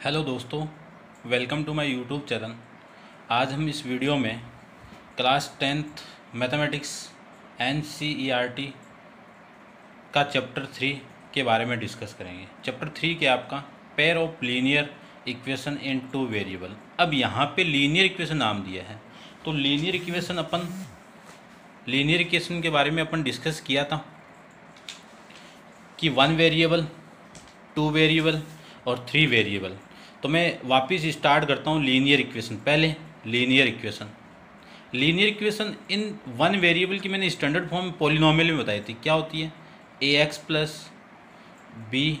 Hello दोस्तों, welcome to my YouTube channel. आज हम इस वीडियो में class tenth mathematics N C E R T का चैप्टर थ्री के बारे में डिस्कस करेंगे। चैप्टर थ्री के आपका pair of linear equation in two variable अब यहाँ पे लीनियर इक्वेशन नाम दिया है। तो लीनियर इक्वेशन अपन लीनियर इक्वेशन के बारे में अपन डिस्कस किया था कि वन वेरिएबल टू वेरिएबल और थ्री वेरिएबल तो मैं वापस स्टार्ट करता हूँ लीनियर इक्वेशन पहले linear equation linear equation in one variable की मैंने स्टैंडर्ड फॉर्म पोलिनोमियल में बताई थी। क्या होती है? A x plus b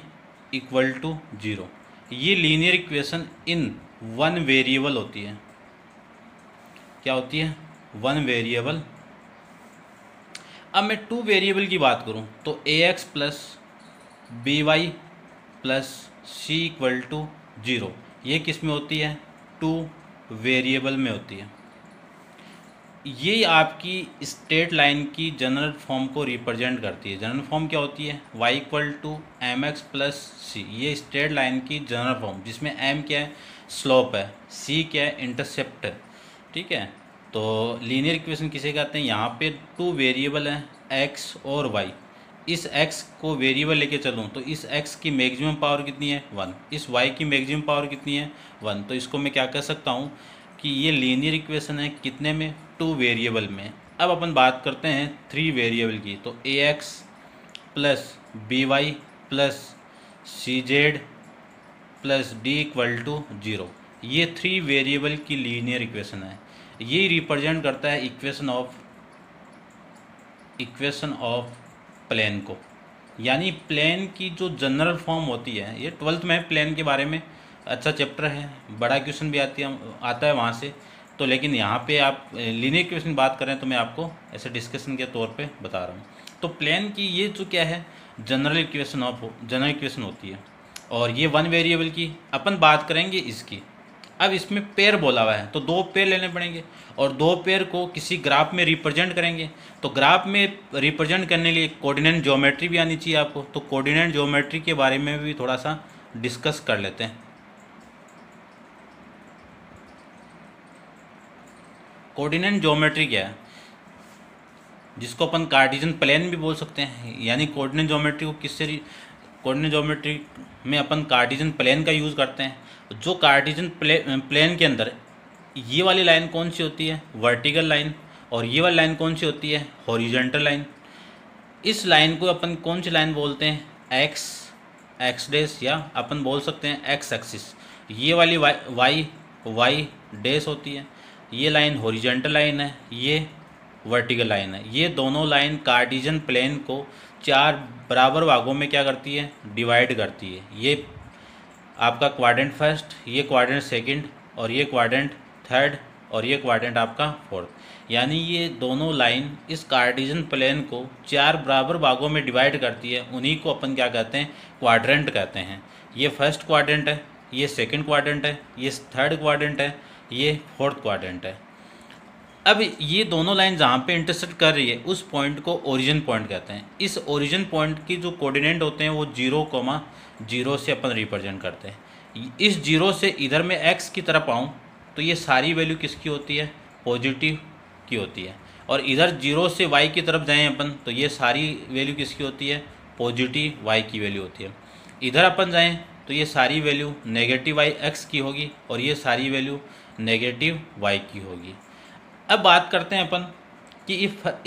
equal to zero ये linear equation in one variable होती है। क्या होती है? वन वेरिएबल अब मैं टू वेरिएबल की बात करूँ तो a x plus b y plus c equal to zero. ये किसमें होती है? टू वेरिएबल में होती है। ये आपकी स्टेट लाइन की जनरल फॉर्म को रिप्रेजेंट करती है। जनरल फॉर्म क्या होती है? y equal to m x plus c ये स्टेट लाइन की जनरल फॉर्म, जिसमें m क्या है? स्लोप है। c क्या है? इंटरसेप्ट है। ठीक है? तो लीनियर इक्वेशन किसे कहते हैं? यहाँ पे टू वेरिएबल हैं, x और y इस x को वेरिएबल लेके चलूँ तो इस x की मैक्सिमम पावर कितनी है? वन इस y की मैक्सिमम पावर कितनी है? वन तो इसको मैं क्या कह सकता हूँ कि ये लीनियर इक्वेशन है कितने में? टू वेरिएबल में। अब अपन बात करते हैं थ्री वेरिएबल की तो a x plus b y plus c z plus d equal to zero ये थ्री वेरिएबल की लीनियर इक्वेशन है। ये रिप्रेजेंट करता है equation of equation of plane को। यानी प्लेन की जो जनरल फॉर्म होती है, ये ट्वेल्थ में प्लेन के बारे में अच्छा चैप्टर है, बड़ा क्वेश्चन भी आती है, आता है वहाँ से। तो लेकिन यहाँ पे आप, लीनियर क्वेश्चन बात करें तो मैं आपको ऐसे डिस्कशन के तौर पे बता रहा हूँ। तो प्लेन की ये जो क्या है, general equation of general equation होती है। और ये वन वेरिएबल की, अपन बात करेंगे इसकी। अब इसमें पेयर बोला हुआ है तो दो पेयर लेने पड़ेंगे और दो पेयर को किसी ग्राफ में रिप्रेजेंट करेंगे। तो ग्राफ में रिप्रेजेंट करने के लिए कोऑर्डिनेट ज्योमेट्री भी आनी चाहिए आपको। तो कोऑर्डिनेट ज्योमेट्री के बारे में भी थोड़ा सा डिस्कस कर लेते हैं। कोऑर्डिनेट ज्योमेट्री क्या है? जिसको अपन कार्टिजन प्लेन भी बोल सकते हैं। यानी कोऑर्डिनेट ज्योमेट्री को किससे कोऑर्डिनेट ज्योमेट्री में अपन कार्टिजन प्लेन का यूज़ करते हैं। जो कार्टिजन प्ले, प्लेन के अंदर ये वाली लाइन कौन सी होती है? Vertical line. और ये वाली लाइन कौन सी होती है? Horizontal line. इस लाइन को अपन कौन सी लाइन बोलते हैं? एक्स एक्स डेस या अपन बोल सकते हैं एक्स एक्सिस ये वाली वाई वाई डेस होती है। ये लाइन हॉरिजेंटल लाइन है ये वर्टिकल लाइन है। ये दोनों लाइन कार्टिजन प्लेन को चार बराबर भागों में क्या करती है? डिवाइड करती है। ये आपका क्वाड्रेंट फ़र्स्ट ये क्वाड्रेंट सेकंड और ये क्वाड्रेंट थर्ड और ये क्वाड्रेंट आपका फोर्थ यानी ये दोनों लाइन इस कार्टिजन प्लेन को चार बराबर भागों में डिवाइड करती है, उन्हीं को अपन क्या कहते हैं? क्वाड्रेंट कहते हैं. ये फ़र्स्ट क्वाड्रेंट है, ये सेकंड क्वाड्रेंट है, ये थर्ड क्वाड्रेंट है, ये फोर्थ क्वाड्रेंट है. अब ये दोनों लाइन जहाँ पे इंटरसेक्ट कर रही है, उस पॉइंट को ओरिजिन पॉइंट कहते हैं। इस ओरिजिन पॉइंट की जो कोऑर्डिनेट होते हैं, वो ज़ीरो कोमा ज़ीरो से अपन रिप्रेजेंट करते हैं। इस ज़ीरो से इधर मैं एक्स की तरफ़ आऊँ तो ये सारी वैल्यू किसकी होती है? पॉजिटिव की होती है। और इधर ज़ीरो से वाई की तरफ़ जाएँ अपन तो ये सारी वैल्यू किसकी होती है? पॉजिटिव वाई की वैल्यू होती है। इधर अपन जाएँ तो ये सारी वैल्यू नेगेटिव वाई एक्स की होगी, और ये सारी वैल्यू नेगेटिव वाई की होगी। अब बात करते हैं अपन कि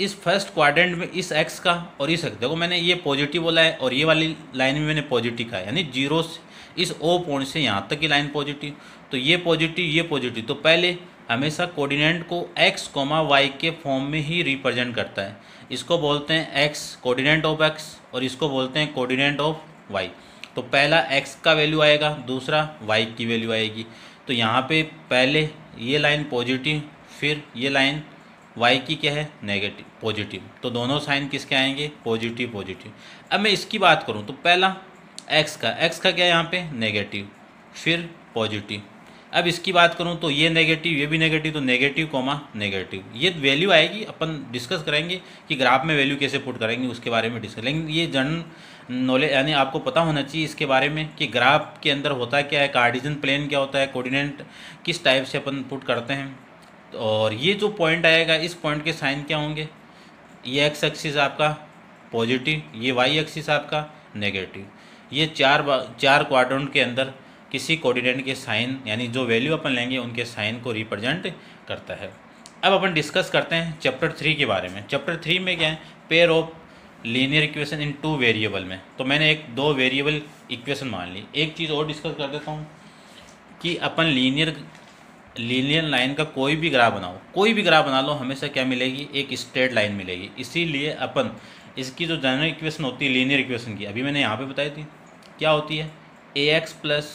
इस फ़र्स्ट क्वाड्रेंट में इस एक्स का और इस एक्स देखो, मैंने ये पॉजिटिव बोला है और ये वाली लाइन में मैंने पॉजिटिव कहा यानी ज़ीरो से, इस ओ पॉइंट से यहाँ तक की लाइन पॉजिटिव तो ये पॉजिटिव ये पॉजिटिव तो पहले हमेशा कोऑर्डिनेट को एक्स कोमा वाई के फॉर्म में ही रिप्रेजेंट करता है। इसको बोलते हैं एक्स कोऑर्डिनेट ऑफ़ एक्स और इसको बोलते हैं कोऑर्डिनेट ऑफ़ वाई तो पहला एक्स का वैल्यू आएगा, दूसरा वाई की वैल्यू आएगी। तो यहाँ पे पहले ये लाइन पॉजिटिव फिर ये लाइन वाई की क्या है? नेगेटिव पॉजिटिव तो दोनों साइन किसके आएँगे? पॉजिटिव पॉजिटिव अब मैं इसकी बात करूँ तो पहला एक्स का एक्स का क्या है यहाँ पे? नेगेटिव फिर पॉजिटिव अब इसकी बात करूँ तो ये नेगेटिव ये भी नेगेटिव तो नेगेटिव कोमा नेगेटिव ये वैल्यू आएगी, अपन डिस्कस करेंगे कि ग्राफ में वैल्यू कैसे पुट करेंगे, उसके बारे में डिस्कस लेकिन ये जन नॉलेज यानी आपको पता होना चाहिए इसके बारे में कि ग्राफ के अंदर होता क्या है कार्डिजन प्लेन क्या होता है कोऑर्डिनेट किस टाइप से अपन पुट करते हैं. और ये जो पॉइंट आएगा, इस पॉइंट के साइन क्या होंगे? ये एक्स एक्सिस आपका पॉजिटिव ये वाई एक्सिस आपका नेगेटिव ये चार चार क्वाड्रेंट के अंदर किसी कोऑर्डिनेट के साइन यानी जो वैल्यू अपन लेंगे, उनके साइन को रिप्रेजेंट करता है। अब अपन डिस्कस करते हैं चैप्टर थ्री के बारे में। चैप्टर थ्री में क्या है? Pair of linear equation in two variable में। तो मैंने एक, दो वेरिएबल इक्वेशन मान ली। एक चीज़ और डिस्कस कर देता हूँ कि अपन लीनियर लीनियर लाइन का कोई भी ग्राफ बनाओ, कोई भी ग्राफ बना लो, हमेशा क्या मिलेगी? एक स्ट्रेट लाइन मिलेगी। इसीलिए अपन इसकी जो जनरल इक्वेशन होती है लीनियर इक्वेशन की, अभी मैंने यहाँ पे बताई थी। क्या होती है? A x plus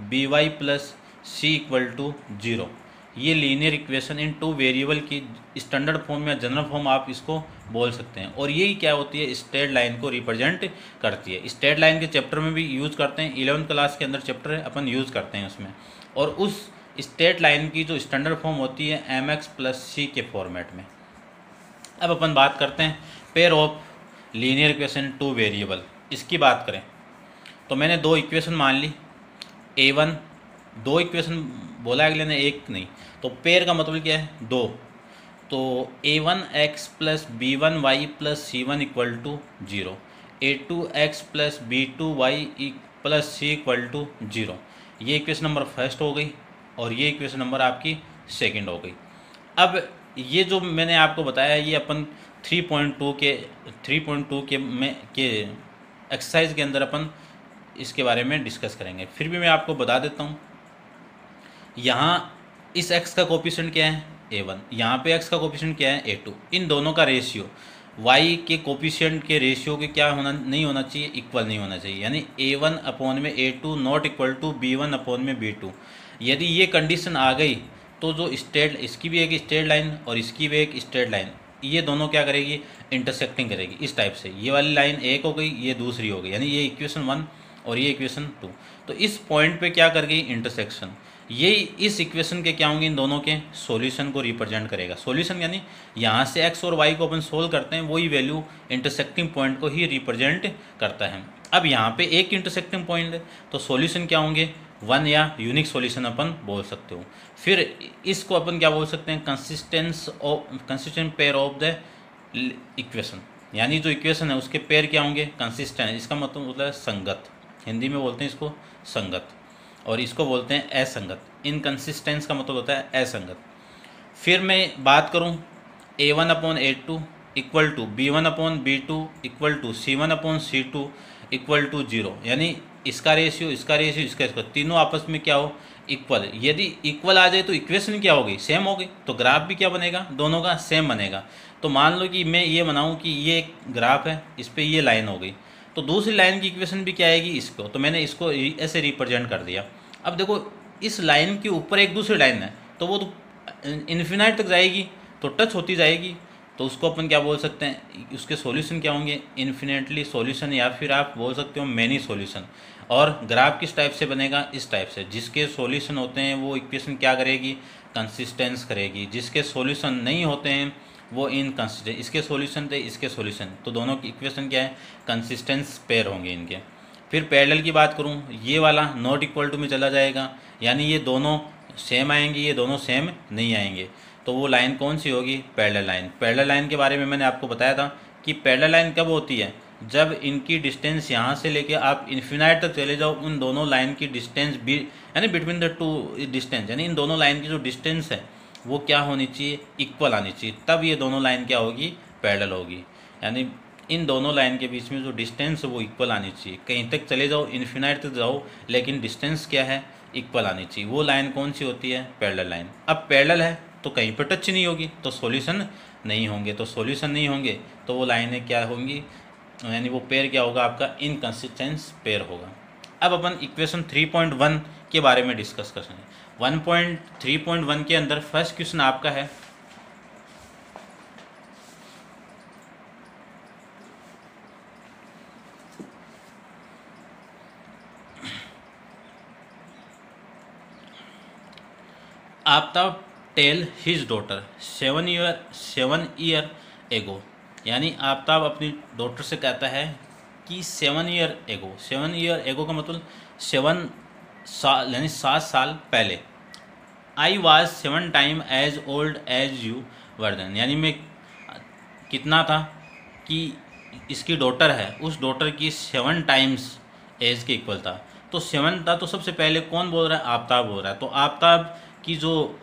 b y plus c equal to zero ये linear equation in two variable की स्टैंडर्ड फॉर्म या जनरल फॉर्म आप इसको बोल सकते हैं। और यही क्या होती है? स्टेट लाइन को रिप्रेजेंट करती है। स्टेट लाइन के चैप्टर में भी यूज़ करते हैं। इलेवंथ क्लास के अंदर चैप्टर है अपन यूज़ करते हैं उसमें। और उस स्टेट लाइन की जो स्टैंडर्ड फॉर्म होती है एम एक्स प्लस सी के फॉर्मेट में। अब अपन बात करते हैं pair of linear equation two variable इसकी बात करें। तो मैंने दो इक्वेशन मान ली। ए वन दो इक्वेशन बोला अगले ने, एक नहीं। तो पेयर का मतलब क्या है? दो। तो a one x plus b one y plus c one equal to zero a two x plus b two y plus c equal to zero ये इक्वेशन नंबर फ़र्स्ट हो गई। और ये इक्वेशन नंबर आपकी सेकंड हो गई। अब ये जो मैंने आपको बताया, ये अपन 3.2 के 3.2 के में, के एक्सरसाइज के अंदर अपन इसके बारे में डिस्कस करेंगे। फिर भी मैं आपको बता देता हूँ, यहाँ इस एक्स का कोपिशेंट क्या है? ए वन यहाँ पर एक्स का कोपिशेंट क्या है? ए टू इन दोनों का रेशियो वाई के कोपिशेंट के रेशियो के क्या होना, नहीं होना चाहिए? इक्वल नहीं होना चाहिए। यानी ए वन अपॉन में a two not equal to b one upon में बी टू यदि ये कंडीशन आ गई तो जो स्टेट इसकी भी एक स्टेट लाइन और इसकी भी एक स्टेट लाइन ये दोनों क्या करेगी? इंटरसेक्टिंग करेगी, इस टाइप से। ये वाली लाइन एक हो गई, ये दूसरी हो गई, यानी ये इक्वेशन वन और ये इक्वेशन टू तो इस पॉइंट पे क्या कर गई? इंटरसेक्शन ये इस इक्वेशन के क्या होंगे? इन दोनों के सॉल्यूशन को रिप्रेजेंट करेगा। सॉल्यूशन यानी यहाँ से एक्स और वाई को अपन सोल्व करते हैं, वही वैल्यू इंटरसेक्टिंग पॉइंट को ही रिप्रेजेंट करता है। अब यहाँ पे एक इंटरसेक्टिंग पॉइंट है तो सॉल्यूशन क्या होंगे? वन या यूनिक सॉल्यूशन अपन बोल सकते हो। फिर इसको अपन क्या बोल सकते हैं? Consistence of consistent pair of the equation यानी जो इक्वेशन है, उसके पेयर क्या होंगे? कंसिस्टेंट इसका मतलब होता है संगत। हिंदी में बोलते हैं इसको संगत। और इसको बोलते हैं असंगत। इनकन्सिस्टेंस का मतलब होता है असंगत। फिर मैं बात करूँ a one upon a two equal to b one upon b two equal to c one upon c two equal to zero यानी इसका रेशियो इसका रेशियो इसका इसका तीनों आपस में क्या हो? इक्वल यदि इक्वल आ जाए तो इक्वेशन क्या होगी? सेम होगी। तो ग्राफ भी क्या बनेगा? दोनों का सेम बनेगा। तो मान लो कि मैं ये बनाऊँ कि ये एक ग्राफ है, इस पर ये लाइन हो गई। तो दूसरी लाइन की इक्वेशन भी क्या आएगी? इसको। तो मैंने इसको ऐसे रिप्रेजेंट कर दिया। अब देखो, इस लाइन के ऊपर एक दूसरी लाइन है। तो वो तो इन्फिनाइट तक जाएगी तो टच होती जाएगी। तो उसको अपन क्या बोल सकते हैं? उसके सॉल्यूशन क्या होंगे? इन्फिनेटली सॉल्यूशन या फिर आप बोल सकते हो मैनी सॉल्यूशन और ग्राफ किस टाइप से बनेगा, इस टाइप से। जिसके सॉल्यूशन होते हैं, वो इक्वेशन क्या करेगी? कंसिस्टेंस करेगी। जिसके सॉल्यूशन नहीं होते हैं, वो इन कंसिस्टेंट इसके सॉल्यूशन थे, इसके सॉल्यूशन तो दोनों की इक्वेशन क्या है? कंसिस्टेंस पेयर होंगे इनके। फिर पैरेलल की बात करूँ, ये वाला नॉट इक्वल टू में चला जाएगा। यानी ये दोनों सेम आएँगे, ये दोनों सेम नहीं आएँगे। तो वो लाइन कौन सी होगी? पैरेलल लाइन पैरेलल लाइन के बारे में मैंने आपको बताया था कि पैरेलल लाइन कब होती है? जब इनकी डिस्टेंस यहाँ से लेके आप इन्फिनाइट तक चले जाओ, उन दोनों लाइन की डिस्टेंस भी, यानी बिटवीन द टू डिस्टेंस यानी इन दोनों लाइन की जो डिस्टेंस है, वो क्या होनी चाहिए? इक्वल आनी चाहिए। तब ये दोनों लाइन क्या होगी? पैडल होगी। यानी इन दोनों लाइन के बीच में जो डिस्टेंस वो इक्वल आनी चाहिए। कहीं तक चले जाओ इन्फिनाइट तक जाओ, लेकिन डिस्टेंस क्या है? इक्वल आनी चाहिए। वो लाइन कौन सी होती है? पैरेलल लाइन अब पैरेलल है तो कहीं पर टच नहीं होगी तो सॉल्यूशन नहीं होंगे। तो सॉल्यूशन नहीं होंगे तो वो लाइनें क्या होंगी? यानी वो पेयर क्या होगा? आपका इनकन्सिस्टेंस पेयर होगा। अब अपन इक्वेशन 3.1 के बारे में डिस्कस कर सकते हैं। 1.3.1 के अंदर फ़र्स्ट क्वेश्चन आपका है। Aftab tell his daughter seven year seven year ago यानी आफ्ताब अपनी डॉटर से कहता है कि seven year ago, seven year ago का मतलब सेवन साल यानी सात साल पहले। I was seven time as old as you were then. यानी मैं कितना था कि इसकी डॉटर है, उस डॉटर की सेवन टाइम्स एज के इक्वल था। तो सेवन था तो सबसे पहले कौन बोल रहा है? आफ्ताब बोल रहा है। तो आफ्ताब की जो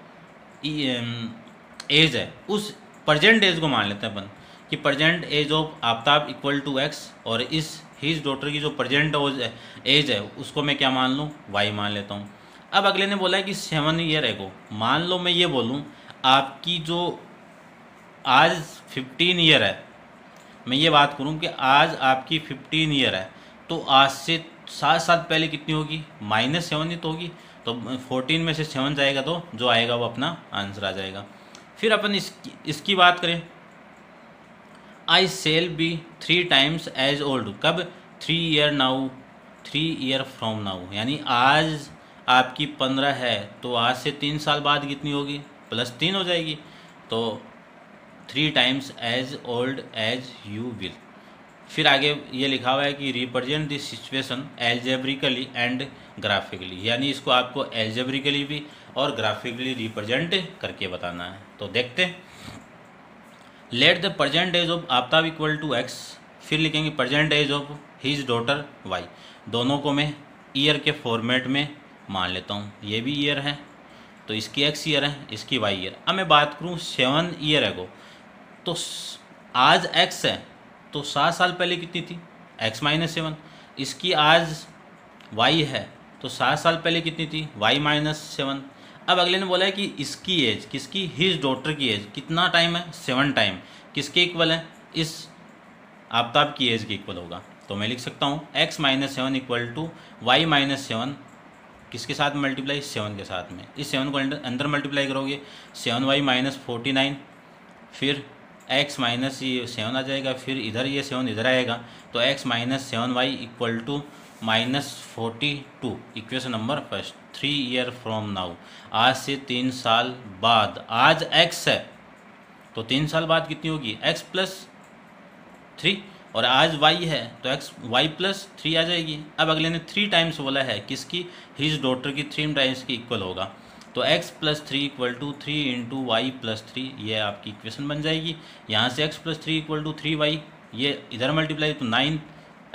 एज है, उस प्रजेंट एज को मान लेते हैं अपन। कि present age of Aftab equal to x और इस हीज डॉटर की जो प्रजेंट एज है उसको मैं क्या मान लूँ? वाई मान लेता हूँ। अब अगले ने बोला है कि सेवन ईयर एगो मान लो मैं ये बोलूँ, आपकी जो आज फिफ्टीन ईयर है, मैं ये बात करूँ कि आज आपकी फिफ्टीन ईयर है तो आज से सात साल पहले कितनी होगी? माइनस सेवन ही तो होगी। तो फोर्टीन में से सेवन जाएगा तो जो आएगा वो अपना आंसर आ जाएगा। फिर अपन इसकी इसकी बात करें। I shall be three times as old कब? Three year now three year from now यानी आज आपकी पंद्रह है तो आज से तीन साल बाद कितनी होगी? प्लस तीन हो जाएगी। तो three times as old as you will फिर आगे ये लिखा हुआ है कि represent this situation algebraically and graphically यानी इसको आपको एल्जेब्रिकली भी और ग्राफिकली रिप्रेजेंट करके बताना है। तो देखते हैं। Let the present age of Aftab equal to x फिर लिखेंगे present age of his daughter y दोनों को मैं ईयर के फॉर्मेट में मान लेता हूँ। ये भी ईयर है तो इसकी एक्स ईयर है, इसकी वाई ईयर अब मैं बात करूँ सेवन ईयर है को तो आज एक्स है तो सात साल पहले कितनी थी? एक्स माइनस सेवन इसकी आज वाई है तो सात साल पहले कितनी थी? वाई माइनस सेवन अब अगले ने बोला है कि इसकी एज किसकी? हिज डॉटर की एज कितना टाइम है? सेवन टाइम किसके इक्वल है? इस आफ्ताब की एज के इक्वल होगा। तो मैं लिख सकता हूँ x minus seven equal to y minus seven किसके साथ मल्टीप्लाई सेवन के साथ में। इस सेवन को अंदर मल्टीप्लाई करोगे। Seven y minus forty nine फिर एक्स माइनस ये सेवन आ जाएगा, फिर इधर ये सेवन इधर आएगा। तो x minus seven y equal to minus forty two equation number first three year from now आज से तीन साल बाद। आज एक्स है। तो तीन साल बाद कितनी होगी? एक्स प्लस थ्री और आज वाई है। तो एक्स वाई प्लस थ्री आ जाएगी। अब अगले ने थ्री टाइम्स बोला है किसकी? हिज डॉटर की। थ्री टाइम्स की इक्वल होगा। तो x plus three equal to three into y plus three ये आपकी इक्वेशन बन जाएगी। यहाँ से x plus three equal to three y ये इधर मल्टीप्लाई तो नाइन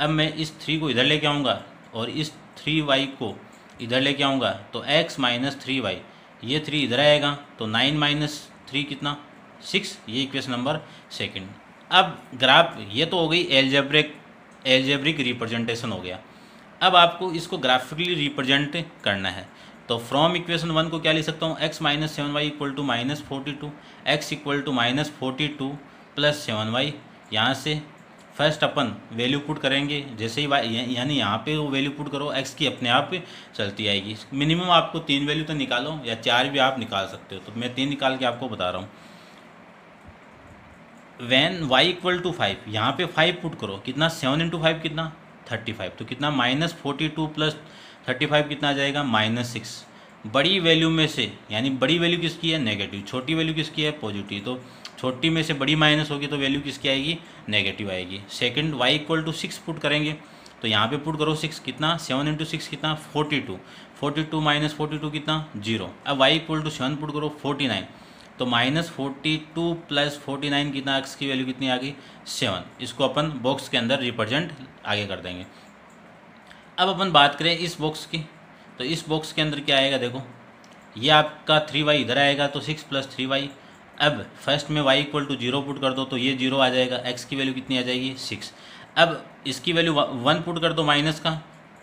अब मैं इस थ्री को इधर लेके आऊँगा। और इस थ्री वाई को इधर लेके आऊँगा तो x माइनस थ्री वाई ये थ्री इधर आएगा तो नाइन माइनस थ्री कितना? सिक्स ये इक्वेशन नंबर सेकंड अब ग्राफ ये तो हो गई एल्जेब्रिक एल्जेब्रिक रिप्रेजेंटेशन हो गया। अब आपको इसको ग्राफिकली रिप्रेजेंट करना है। तो फ्रॉम इक्वेशन वन को क्या लिख सकता हूँ? X minus seven y equal to minus forty two x equal to minus forty two plus seven y यहाँ से फ़र्स्ट अपन वैल्यू पुट करेंगे, जैसे ही यानी यहाँ पे वो वैल्यू पुट करो एक्स की अपने आप चलती आएगी। मिनिमम आपको तीन वैल्यू तो निकालो, या चार भी आप निकाल सकते हो। तो मैं तीन निकाल के आपको बता रहा हूँ। One y equal to five यहाँ पे फाइव पुट करो। कितना? सेवन इंटू फाइव कितना? थर्टी फाइव तो कितना? Minus forty two plus thirty five कितना आ जाएगा? माइनस सिक्स बड़ी वैल्यू में से, यानी बड़ी वैल्यू किसकी है? नेगेटिव छोटी वैल्यू किसकी है? पॉजिटिव तो छोटी में से बड़ी माइनस होगी तो वैल्यू किसकी आएगी? नेगेटिव आएगी। Second y equal to six put करेंगे। तो यहाँ पे पुट करो सिक्स कितना? सेवन इंटू सिक्स कितना? Forty two forty two minus forty two कितना? ज़ीरो अब y equal to seven put करो फोर्टी नाइन तो minus forty two plus forty nine कितना? एक्स की वैल्यू कितनी आ गई? सेवन इसको अपन बॉक्स के अंदर रिप्रेजेंट आगे कर देंगे। अब अपन बात करें इस बॉक्स की। तो इस बॉक्स के अंदर क्या आएगा? देखो। ये आपका थ्री वाई इधर आएगा तो सिक्स प्लस थ्री वाई अब फ़र्स्ट में y equal to zero put कर दो तो ये ज़ीरो आ जाएगा। एक्स की वैल्यू कितनी आ जाएगी? सिक्स अब इसकी वैल्यू वन पुट कर दो माइनस का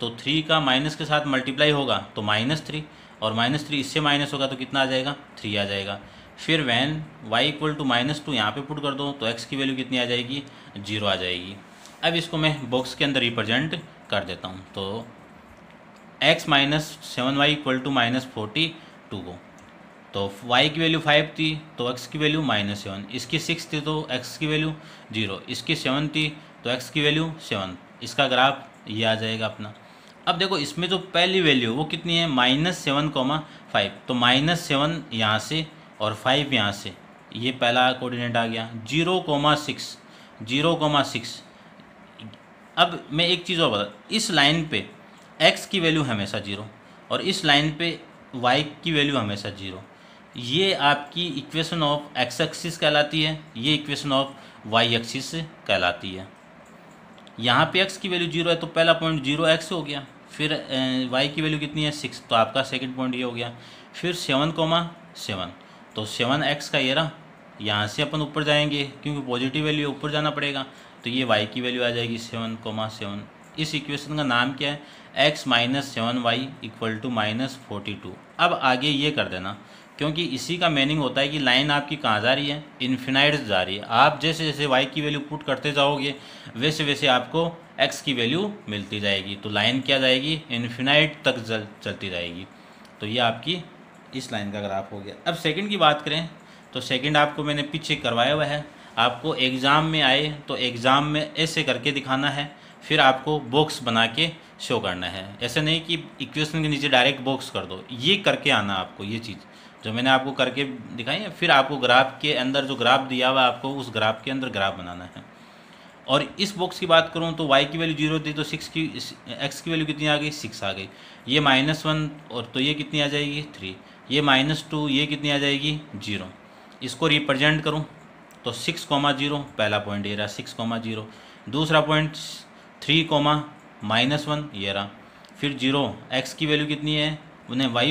तो थ्री का माइनस के साथ मल्टीप्लाई होगा तो माइनस थ्री और माइनस थ्री इससे माइनस होगा तो कितना आ जाएगा? थ्री आ जाएगा। फिर one y equal to minus two यहाँ पर पुट कर दो तो एक्स की वैल्यू कितनी आ जाएगी? ज़ीरो आ जाएगी। अब इसको मैं बॉक्स के अंदर रिप्रेजेंट कर देता हूँ तो x minus seven y equal to minus forty two को तो y की वैल्यू फाइव थी तो x की वैल्यू माइनस सेवन इसकी सिक्स थी तो x की वैल्यू ज़ीरो इसकी सेवन थी तो x की वैल्यू सेवन इसका ग्राफ ये आ जाएगा अपना. अब देखो, इसमें जो पहली वैल्यू वो कितनी है? माइनस सेवन कोमा फाइव तो माइनस सेवन यहाँ से और फाइव यहाँ से. ये पहला कोऑर्डिनेट आ गया. Zero comma six zero comma six अब मैं एक चीज़ और बता, इस लाइन पे एक्स की वैल्यू हमेशा ज़ीरो और इस लाइन पे वाई की वैल्यू हमेशा ज़ीरो ये आपकी इक्वेशन ऑफ़ एक्स एक्सिस कहलाती है, ये इक्वेशन ऑफ़ वाई एक्सिस कहलाती है। यहाँ पे एक्स की वैल्यू ज़ीरो है तो पहला पॉइंट ज़ीरो एक्स हो गया, फिर वाई की वैल्यू कितनी है? सिक्स तो आपका सेकंड पॉइंट ये हो गया। फिर सेवन कोमा सेवन तो सेवन एक्स का ये रहा, यहाँ से अपन ऊपर जाएँगे, क्योंकि पॉजिटिव वैल्यू ऊपर जाना पड़ेगा तो ये वाई की वैल्यू आ जाएगी सेवन कोमा सेवन इस इक्वेशन का नाम क्या है? X minus seven y equal to minus forty two अब आगे ये कर देना क्योंकि इसी का मीनिंग होता है कि लाइन आपकी कहाँ जा रही है? इन्फिनाइट जा रही है। आप जैसे जैसे वाई की वैल्यू पुट करते जाओगे, वैसे वैसे आपको एक्स की वैल्यू मिलती जाएगी। तो लाइन क्या जाएगी? इन्फिनाइट तक जल, चलती जाएगी। तो ये आपकी, इस लाइन का ग्राफ हो गया। अब सेकंड की बात करें तो सेकंड आपको मैंने पीछे करवाया हुआ है। आपको एग्ज़ाम में आए तो एग्ज़ाम में ऐसे करके दिखाना है। फिर आपको बॉक्स बना के शो करना है। ऐसे नहीं कि इक्वेशन के नीचे डायरेक्ट बॉक्स कर दो। ये करके आना आपको, ये चीज़। जो मैंने आपको करके दिखाई है, फिर आपको ग्राफ के अंदर जो ग्राफ दिया हुआ आपको उस ग्राफ के अंदर ग्राफ बनाना है। और इस बॉक्स की बात करूँ तो y की वैल्यू ज़ीरो थी तो सिक्स की, x की वैल्यू कितनी आ गई? सिक्स आ गई। ये माइनस वन और तो ये कितनी आ जाएगी? थ्री ये माइनस टू ये कितनी आ जाएगी? ज़ीरो इसको रिप्रेजेंट करूँ तो सिक्स कॉमा ज़ीरो पहला पॉइंट ये रहा सिक्स कॉमा ज़ीरो दूसरा point three comma minus one ये रहा। फिर ज़ीरो एक्स की वैल्यू कितनी है? उन्हें वाई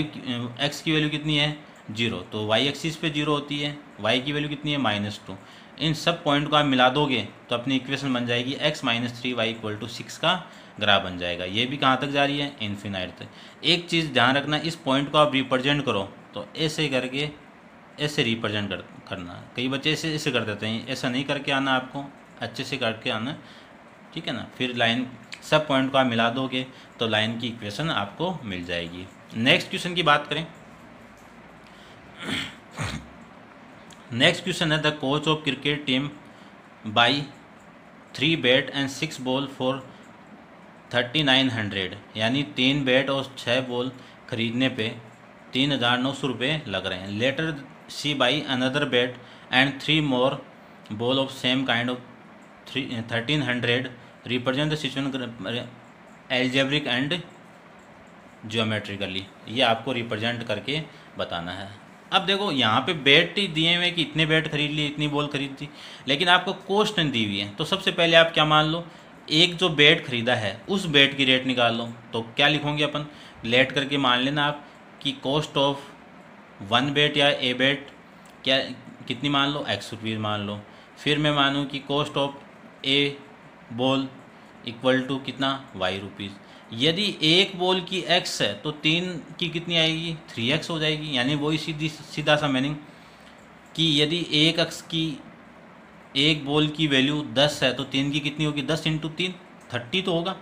एक्स की वैल्यू कितनी है? ज़ीरो। तो वाई एक्सिस पे ज़ीरो होती है वाई की वैल्यू कितनी है? माइनस टू इन सब पॉइंट को आप मिला दोगे तो अपनी इक्वेशन बन जाएगी x minus three y equal to six का ग्राफ बन जाएगा। ये भी कहाँ तक जा रही है? इन्फिनाइट तक। एक चीज़ ध्यान रखना, इस पॉइंट को आप रिप्रेजेंट करो तो ऐसे करके, ऐसे रिप्रेजेंट कर, करना। कई बच्चे ऐसे ऐसे कर देते हैं। ऐसा नहीं करके आना आपको, अच्छे से करके आना। ठीक है ना? फिर लाइन सब पॉइंट को आप मिला दोगे तो लाइन की इक्वेशन आपको मिल जाएगी। नेक्स्ट क्वेश्चन की बात करें। नेक्स्ट क्वेश्चन है the coach of cricket team buy three bat and six ball for thirty nine hundred यानी तीन बैट और छः बॉल खरीदने पे तीन हज़ार नौ सौ रुपये लग रहे हैं। Later she buy another bat and three more ball of same kind of three thirteen hundred represent the situation algebraic and geometrically ये आपको रिप्रेजेंट करके बताना है। अब देखो, यहाँ पे बेट दिए हुए कि इतने बेट खरीद लिए, इतनी बॉल खरीद दी। लेकिन आपको कॉस्ट नहीं दी हुई है। तो सबसे पहले आप क्या मान लो, एक जो बेट खरीदा है, उस बेट की रेट निकाल लो। तो क्या लिखोगे अपन? लेट करके मान लेना आप कि कॉस्ट ऑफ़ वन बेट या ए बेट क्या, कितनी मान लो? एक्स रुपीज़ मान लो। फिर मैं मानूँ कि cost of a ball equal to कितना? वाई रुपीज़ यदि एक बॉल की एक्स है तो तीन की कितनी आएगी? थ्री एक्स हो जाएगी। यानी वही सीधी, सीधा सा मीनिंग कि यदि एक एक्स की, एक बॉल की वैल्यू दस है तो तीन की कितनी होगी? दस इंटू तीन थर्टी तो होगा।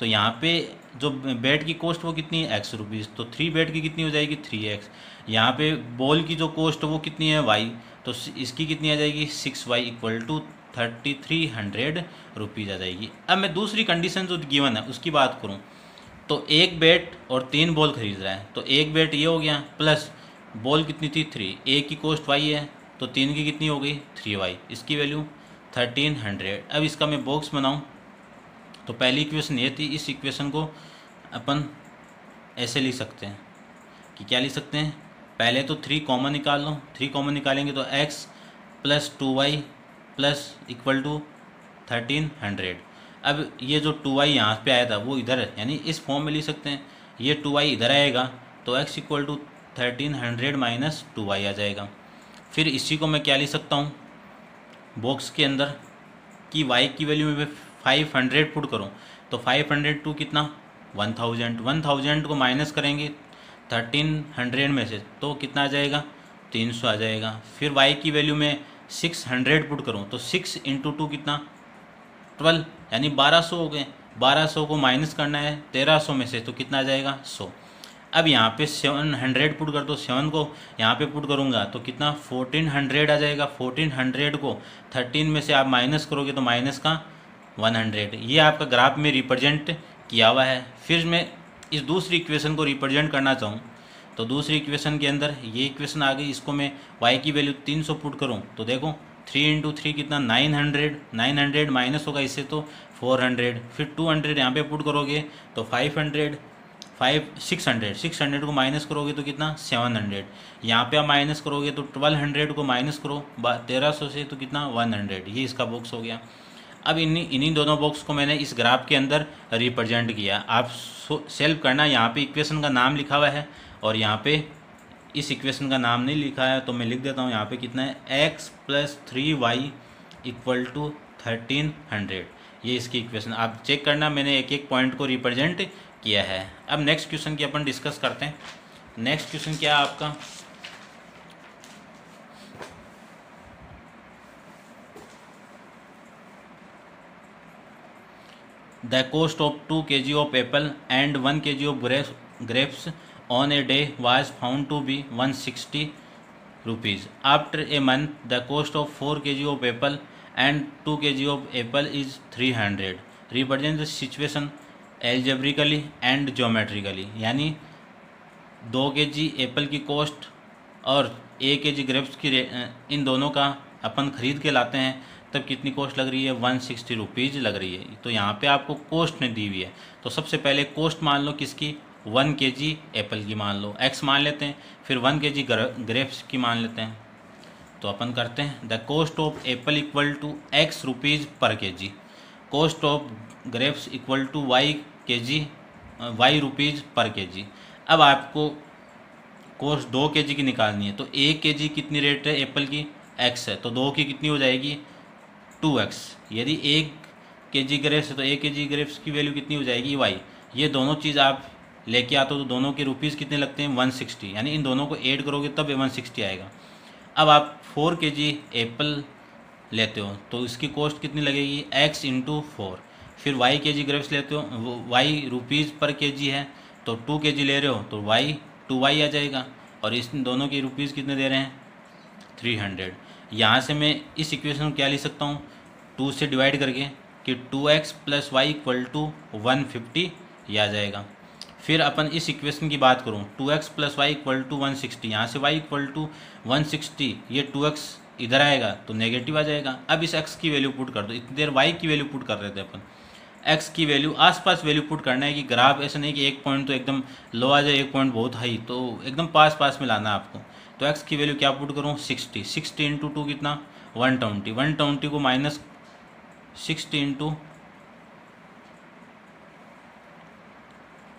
तो यहाँ पे जो बेड की कॉस्ट वो कितनी है? एक्स रुपीज़ तो थ्री बेड की कितनी हो जाएगी? थ्री एक्स यहाँ पे बॉल की जो कॉस्ट वो कितनी है? वाई तो इसकी कितनी आ जाएगी? Six y equal to thirty three hundred rupees आ जाएगी। अब मैं दूसरी कंडीशन जो गिवन है, उसकी बात करूँ तो एक बैट और तीन बॉल खरीद रहा है। तो एक बैट ये हो गया प्लस बॉल कितनी थी? थ्री एक की कॉस्ट वाई है तो तीन की कितनी हो गई? थ्री वाई इसकी वैल्यू थर्टीन हंड्रेड। अब इसका मैं बॉक्स बनाऊँ तो पहली इक्वेशन ये थी, इस इक्वेशन को अपन ऐसे लिख सकते हैं कि क्या लिख सकते हैं? पहले तो थ्री कॉमन निकाल लो। थ्री कॉमन निकालेंगे तो x plus two y plus equal to thirteen hundred अब ये जो टू वाई यहाँ पर आया था, वो इधर यानी इस फॉर्म में लिख सकते हैं। ये टू वाई इधर आएगा तो x equal to thirteen hundred minus two y आ जाएगा। फिर इसी को मैं क्या लिख सकता हूँ? बॉक्स के अंदर कि वाई की वैल्यू में फाइव हंड्रेड पुट करूँ तो फाइव हंड्रेड टू कितना? वन थाउज़ेंड वन थाउज़ेंड को माइनस करेंगे थर्टीन हंड्रेड में से तो कितना आ जाएगा? तीन सौ आ जाएगा। फिर वाई की वैल्यू में सिक्स हंड्रेड पुट करूँ तो सिक्स इंटू टू कितना? ट्वेल्व, यानी बारह सौ हो गए। बारह सौ को माइनस करना है, तेरह सौ में से तो कितना आ जाएगा? सौ। अब यहाँ पे सेवन हंड्रेड पुट कर दो सेवन को यहाँ पे पुट करूँगा तो कितना? फोर्टीन हंड्रेड आ जाएगा। फोर्टीन हंड्रेड को थर्टीन में से आप माइनस करोगे तो माइनस का वन हंड्रेड ये आपका ग्राफ में रिप्रेजेंट किया हुआ है। फिर मैं इस दूसरी इक्वेशन को रिप्रेजेंट करना चाहूँ तो दूसरी इक्वेशन के अंदर ये इक्वेशन आ गई, इसको मैं y की वैल्यू 300 पुट करूँ। तो देखो थ्री इंटू थ्री कितना? Nine hundred nine hundred minus होगा इससे तो फोर हंड्रेड फिर टू हंड्रेड यहाँ पे पुट करोगे तो five hundred five six hundred six hundred को माइनस करोगे तो कितना? सेवन हंड्रेड यहाँ पे आप माइनस करोगे तो ट्वेल्व हंड्रेड को माइनस करो तेरह सौ से तो कितना? वन हंड्रेड ये इसका बॉक्स हो गया। अब इन्हीं इन्हीं दोनों बॉक्स को मैंने इस ग्राफ के अंदर रिप्रेजेंट किया। आप सेल्फ करना, यहाँ पे इक्वेशन का नाम लिखा हुआ है। और यहाँ पे इस इक्वेशन का नाम नहीं लिखा है तो मैं लिख देता हूँ यहाँ पे कितना है? X plus three y equal to thirteen hundred ये इसकी इक्वेशन आप चेक करना, मैंने एक एक पॉइंट को रिप्रेजेंट किया है। अब नेक्स्ट क्वेश्चन की अपन डिस्कस करते हैं। नेक्स्ट क्वेश्चन क्या है आपका? The cost of two K G of apple and one K G of grapes on a day was found to be one sixty rupees. After a month, the cost of 4 kg of apple and 2 kg of apple is 300 represent the situation algebraically and geometrically यानी दो के जी Apple की cost और एक के जी grapes की इन दोनों का अपन ख़रीद के लाते हैं, तब कितनी कॉस्ट लग रही है? वन सिक्सटी रुपीज़ लग रही है। तो यहाँ पे आपको कॉस्ट नहीं दी हुई है। तो सबसे पहले कॉस्ट मान लो किसकी? वन के जी एप्पल की मान लो एक्स मान लेते हैं, फिर वन के जी ग्रेप्स की मान लेते हैं। तो अपन करते हैं, the cost of apple equal to x rupees per K G cost of grapes equal to y K G y rupees per के जी अब आपको कॉस्ट दो के जी की निकालनी है तो एक के जी कितनी रेट है एप्पल की? एक्स है तो दो की कितनी हो जाएगी? टू एक्स यदि एक के जी ग्रेप्स है तो एक के जी ग्रेप्स की वैल्यू कितनी हो जाएगी? वाई ये दोनों चीज़ आप लेके आते हो तो दोनों के रुपीज़ कितने लगते हैं? वन सिक्सटी यानी इन दोनों को ऐड करोगे तब वन सिक्सटी आएगा। अब आप फोर के जी एप्पल लेते हो तो इसकी कॉस्ट कितनी लगेगी? एक्स इंटू फोर फिर वाई के जी ग्रेप्स लेते हो वाई रुपीज़ पर के जी है तो टू के जी ले रहे हो तो वाई टू वाई आ जाएगा। और इस दोनों के रुपीज़ कितने दे रहे हैं? थ्री हंड्रेड यहाँ से मैं इस इक्वेशन को क्या ले सकता हूँ? टू से डिवाइड करके कि two x plus y equal to one fifty आ जाएगा। फिर अपन इस इक्वेशन की बात करूँ two x plus y equal to one sixty यहाँ से y equal to one sixty ये टू एक्स इधर आएगा तो नेगेटिव आ जाएगा। अब इस एक्स की वैल्यू पुट कर दो, इतनी देर वाई की वैल्यू पुट कर रहे थे अपन। एक्स की वैल्यू आसपास वैल्यू पुट करना है कि ग्राफ ऐसा नहीं कि एक पॉइंट तो एकदम लो आ जाए, एक पॉइंट बहुत हाई तो एकदम पास पास में लाना आपको। तो एक्स की वैल्यू क्या पुट करूँ? सिक्सटी सिक्सटी इंटू टू कितना? वन ट्वेंटी वन ट्वेंटी को minus sixty into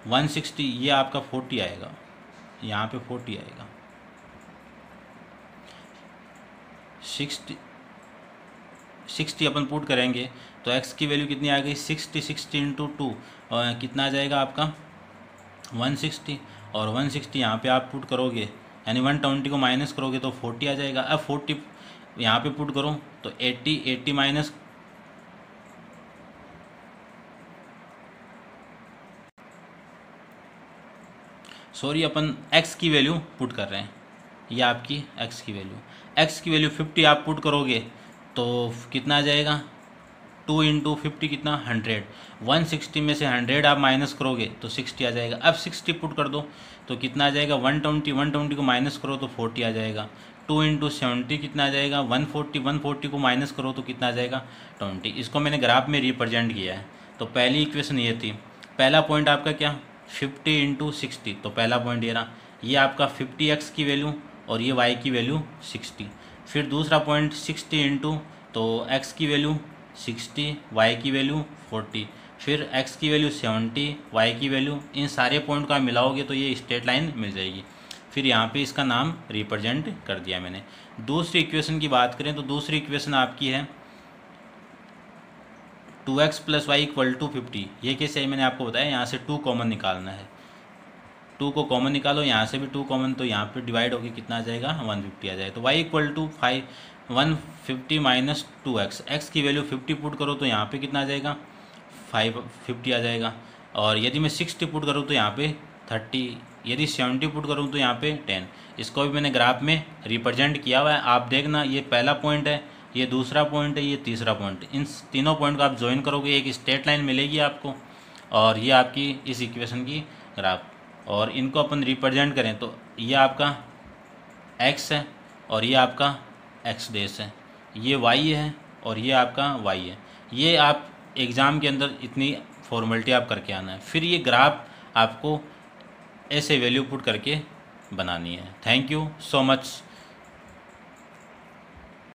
one sixty, ये आपका फोर्टी आएगा। यहाँ पे फोर्टी आएगा। सिक्सटी सिक्सटी अपन पुट करेंगे तो एक्स की वैल्यू कितनी आ गई? सिक्सटी सिक्सटी इंटू टू कितना आ जाएगा आपका? वन सिक्सटी, और वन सिक्सटी यहाँ पर आप पुट करोगे, यानी वन ट्वेंटी को माइनस करोगे तो फोर्टी आ जाएगा। अब फोर्टी यहाँ पे पुट करो तो एट्टी एट्टी माइनस सॉरी, अपन x की वैल्यू पुट कर रहे हैं। ये आपकी x की वैल्यू x की वैल्यू 50 आप पुट करोगे तो कितना आ जाएगा? टू इंटू फिफ्टी कितना? हंड्रेड वन सिक्सटी में से हंड्रेड आप माइनस करोगे तो सिक्सटी आ जाएगा। अब सिक्सटी पुट कर दो तो कितना आ जाएगा? वन ट्वेंटी वन ट्वेंटी को माइनस करो तो फोर्टी आ जाएगा। टू इंटू सेवेंटी कितना आ जाएगा? वन फोर्टी वन फोर्टी को माइनस करो तो कितना आ जाएगा? ट्वेंटी इसको मैंने ग्राफ में रिप्रेजेंट किया है। तो पहली इक्वेशन ये थी। पहला पॉइंट आपका क्या? फिफ्टी इंटू सिक्सटी तो पहला पॉइंट ये रहा। ये आपका फिफ्टी एक्स की वैल्यू और ये वाई की वैल्यू सिक्सटी फिर दूसरा पॉइंट सिक्सटी इंटू तो एक्स की वैल्यू सिक्सटी वाई की वैल्यू फोर्टी फिर एक्स की वैल्यू सेवेंटी वाई की वैल्यू इन सारे पॉइंट को आप मिलाओगे तो ये स्ट्रेट लाइन मिल जाएगी। फिर यहाँ पे इसका नाम रिप्रेजेंट कर दिया मैंने। दूसरी इक्वेशन की बात करें तो दूसरी इक्वेशन आपकी है two x plus y equal to fifty. ये कैसे है मैंने आपको बताया, यहाँ से टू कॉमन निकालना है। टू को कॉमन निकालो, यहाँ से भी टू कॉमन तो यहाँ पे डिवाइड होकर कितना आ जाएगा? वन फिफ्टी आ जाएगा। तो y equal to five, one fifty minus two x. X की वैल्यू फिफ्टी पुट करो तो यहाँ पे कितना आ जाएगा? फाइव फिफ्टी आ जाएगा। और यदि मैं सिक्सटी पुट करूँ तो यहाँ पे थर्टी। यदि सेवेंटी पुट करूँ तो यहाँ पे टेन। इसको भी मैंने ग्राफ में रिप्रेजेंट किया हुआ है। आप देखना, ये पहला पॉइंट है। ये दूसरा पॉइंट है, ये तीसरा पॉइंट इन तीनों पॉइंट को आप ज्वाइन करोगे, एक स्ट्रेट लाइन मिलेगी आपको और ये आपकी इस इक्वेशन की ग्राफ और इनको अपन रिप्रेजेंट करें तो ये आपका एक्स है और ये आपका एक्स डेस है. ये वाई है और ये आपका वाई है. ये आप एग्ज़ाम के अंदर इतनी फॉर्मेलिटी आप करके आना है. फिर ये ग्राफ आपको ऐसे वैल्यू पुट करके बनानी है. Thank you so much